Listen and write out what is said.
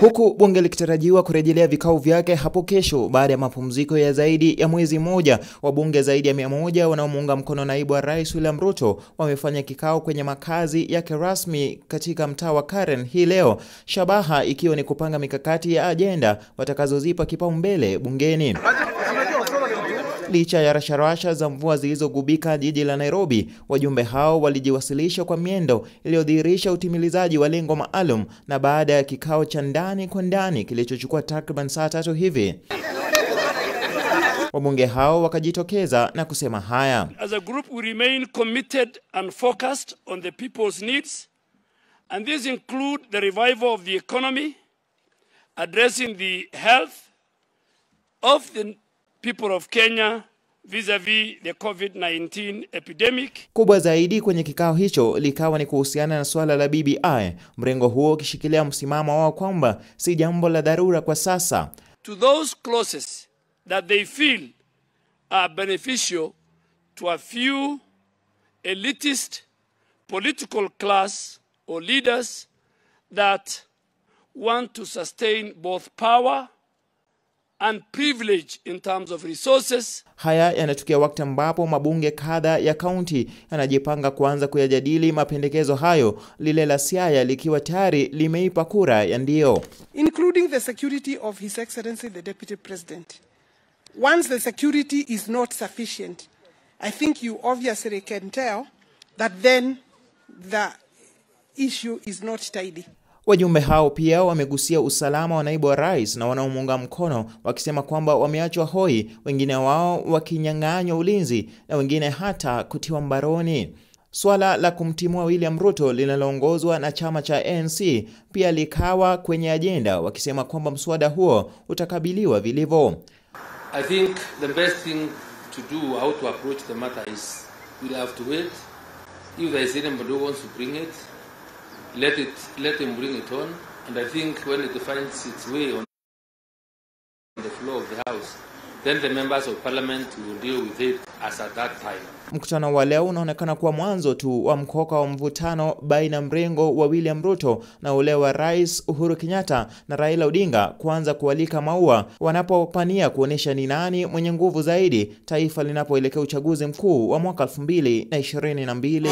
huku bunge likitarajiwa kurejelea vikao vyake hapo kesho baada ya mapumziko ya zaidi ya mwezi mmoja. Wabunge zaidi ya mia moja wanaomuunga mkono naibu wa rais William Ruto wamefanya kikao kwenye makazi yake rasmi katika mtaa wa Karen hii leo, shabaha ikiwa ni kupanga mikakati ya ajenda watakazozipa kipaumbele bungeni. Licha ya rasharasha za mvua zilizogubika jiji la Nairobi, wajumbe hao walijiwasilisha kwa miendo iliyodhihirisha utimilizaji wa lengo maalum, na baada ya kikao cha ndani kwa ndani kilichochukua takriban saa tatu hivi, wabunge hao wakajitokeza na kusema haya: As a group we remain committed and focused on the people's needs and these include the revival of the economy, addressing the health of the people of Kenya vis-a-vis the COVID-19 epidemic. Kubwa zaidi kwenye kikao hicho likawa ni kuhusiana na suala la BBI, mrengo huo ukishikilia msimamo wao kwamba si jambo la dharura kwa sasa. To those clauses that they feel are beneficial to a few elitist political class or leaders that want to sustain both power and privilege in terms of resources. Haya yanatokea wakati ambapo mabunge kadha ya kaunti yanajipanga kuanza kuyajadili mapendekezo hayo, lile la Siaya likiwa tayari limeipa kura ya ndio. including the security of His Excellency the Deputy President. Once the security is not sufficient, I think you obviously can tell that then the issue is not tidy. Wajumbe hao pia wamegusia usalama wa naibu wa rais na wanaomuunga mkono wakisema kwamba wameachwa hoi, wengine wao wakinyang'anywa ulinzi na wengine hata kutiwa mbaroni. Suala la kumtimua William Ruto linaloongozwa na chama cha ANC pia likawa kwenye ajenda, wakisema kwamba mswada huo utakabiliwa vilivyo. I think the best thing to do, how to approach the matter is we'll have to wait. If there is anybody who wants to bring it, let it let him bring it on. And I think when it finds its way on the floor of the House, then the members of parliament will deal with it as at that time. Mkutano wa leo unaonekana kuwa mwanzo tu wa mkoka wa mvutano baina mrengo wa William Ruto na ule wa Rais Uhuru Kenyatta na Raila Odinga kuanza kualika maua wanapopania kuonesha ni nani mwenye nguvu zaidi taifa linapoelekea uchaguzi mkuu wa mwaka 2022.